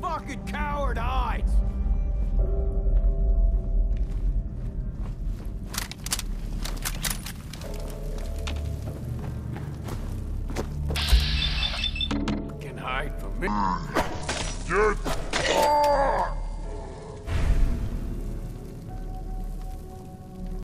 fucking coward hides? Can hide from me. Get